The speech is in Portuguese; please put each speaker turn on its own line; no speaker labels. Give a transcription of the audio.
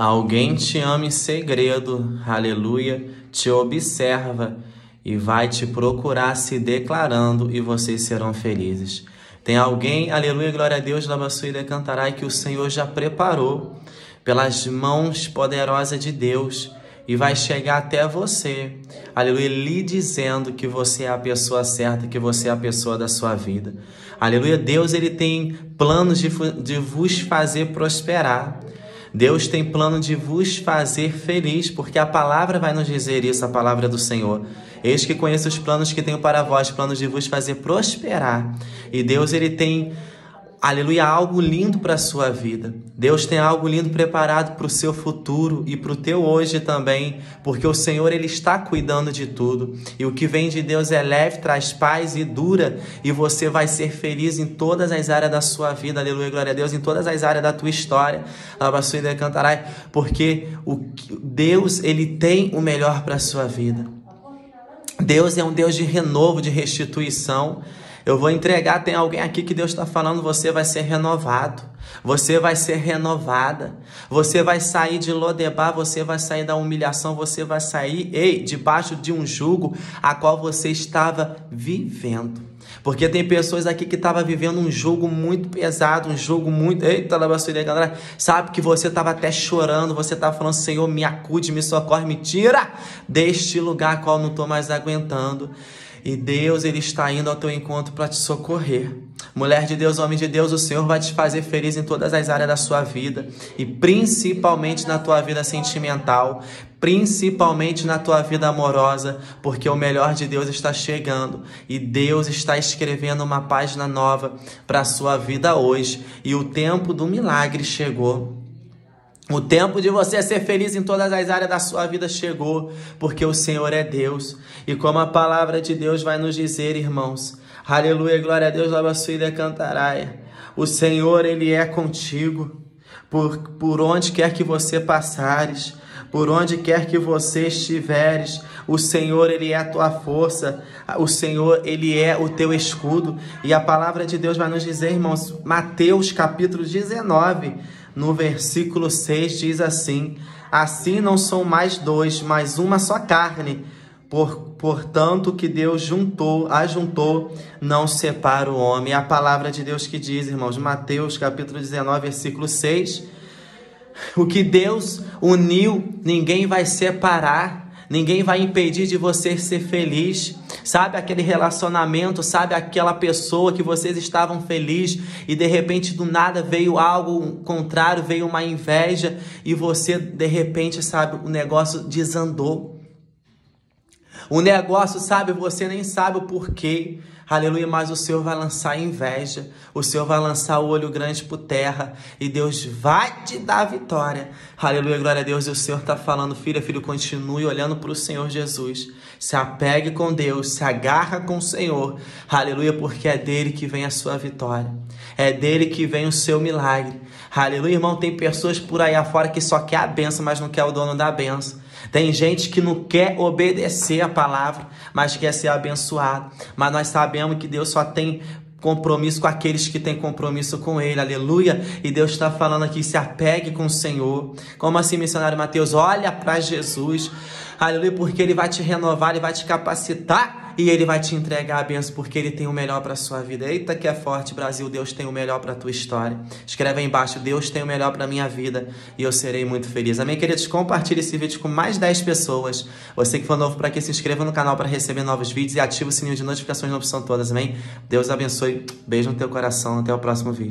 Alguém te ama em segredo, aleluia, te observa e vai te procurar se declarando e vocês serão felizes. Tem alguém, aleluia, glória a Deus, Labaçu e cantará que o Senhor já preparou pelas mãos poderosas de Deus e vai chegar até você, aleluia, lhe dizendo que você é a pessoa certa, que você é a pessoa da sua vida. Aleluia, Deus ele tem planos de, de vos fazer prosperar. Deus tem plano de vos fazer feliz, porque a palavra vai nos dizer isso, a palavra do Senhor. Eis que conheço os planos que tenho para vós, planos de vos fazer prosperar. E Deus ele tem aleluia, algo lindo para a sua vida. Deus tem algo lindo preparado para o seu futuro e para o teu hoje também, porque o Senhor ele está cuidando de tudo. E o que vem de Deus é leve, traz paz e dura, e você vai ser feliz em todas as áreas da sua vida. Aleluia, glória a Deus, em todas as áreas da tua história. Alabaçuída cantarai, porque o Deus ele tem o melhor para a sua vida. Deus é um Deus de renovo, de restituição. Eu vou entregar, tem alguém aqui que Deus está falando, você vai ser renovado. Você vai ser renovada. Você vai sair de Lodebar, você vai sair da humilhação, você vai sair, ei, debaixo de um jugo a qual você estava vivendo. Porque tem pessoas aqui que estavam vivendo um jogo muito pesado, um jogo muito. Eita, labaçuria, galera. Sabe que você estava até chorando, você estava falando, Senhor, me acude, me socorre, me tira deste lugar qual não estou mais aguentando. E Deus, Ele está indo ao teu encontro para te socorrer. Mulher de Deus, homem de Deus, o Senhor vai te fazer feliz em todas as áreas da sua vida e principalmente na tua vida sentimental, principalmente na tua vida amorosa, porque o melhor de Deus está chegando e Deus está escrevendo uma página nova para a sua vida hoje e o tempo do milagre chegou. O tempo de você ser feliz em todas as áreas da sua vida chegou, porque o Senhor é Deus. E como a palavra de Deus vai nos dizer, irmãos, aleluia, glória a Deus, lava sua cantaraia. O Senhor, Ele é contigo, por, por onde quer que você passares, por onde quer que você estiveres, o Senhor, Ele é a tua força, o Senhor, Ele é o teu escudo. E a palavra de Deus vai nos dizer, irmãos, Mateus capítulo 19, no versículo 6 diz assim: Assim não são mais dois, mas uma só carne. Por, portanto, que Deus juntou, ajuntou, não separa o homem. A palavra de Deus que diz, irmãos, Mateus capítulo 19, versículo 6. O que Deus uniu, ninguém vai separar. Ninguém vai impedir de você ser feliz. Sabe aquele relacionamento, sabe aquela pessoa que vocês estavam felizes e de repente do nada veio algo contrário, veio uma inveja e você de repente, sabe, o negócio desandou. O negócio, sabe, você nem sabe o porquê. Aleluia, mas o Senhor vai lançar inveja, o Senhor vai lançar o olho grande por terra e Deus vai te dar vitória. Aleluia, glória a Deus. E o Senhor está falando, filha, filho, continue olhando para o Senhor Jesus. Se apegue com Deus, se agarra com o Senhor. Aleluia, porque é dele que vem a sua vitória, é dele que vem o seu milagre. Aleluia, irmão. Tem pessoas por aí afora que só quer a benção, mas não quer o dono da benção. Tem gente que não quer obedecer a palavra, mas quer ser abençoado. Mas nós sabemos que Deus só tem compromisso com aqueles que têm compromisso com Ele, aleluia. E Deus está falando aqui: se apegue com o Senhor. Como assim, missionário Mateus? Olha para Jesus, aleluia, porque Ele vai te renovar, Ele vai te capacitar e ele vai te entregar a benção porque ele tem o melhor para sua vida. Eita que é forte, Brasil, Deus tem o melhor para tua história. Escreve aí embaixo, Deus tem o melhor para minha vida e eu serei muito feliz. Amém, queridos? Compartilhe esse vídeo com mais 10 pessoas. Você que for novo para aqui, se inscreva no canal para receber novos vídeos e ative o sininho de notificações na opção todas, amém? Deus abençoe. Beijo no teu coração, até o próximo vídeo.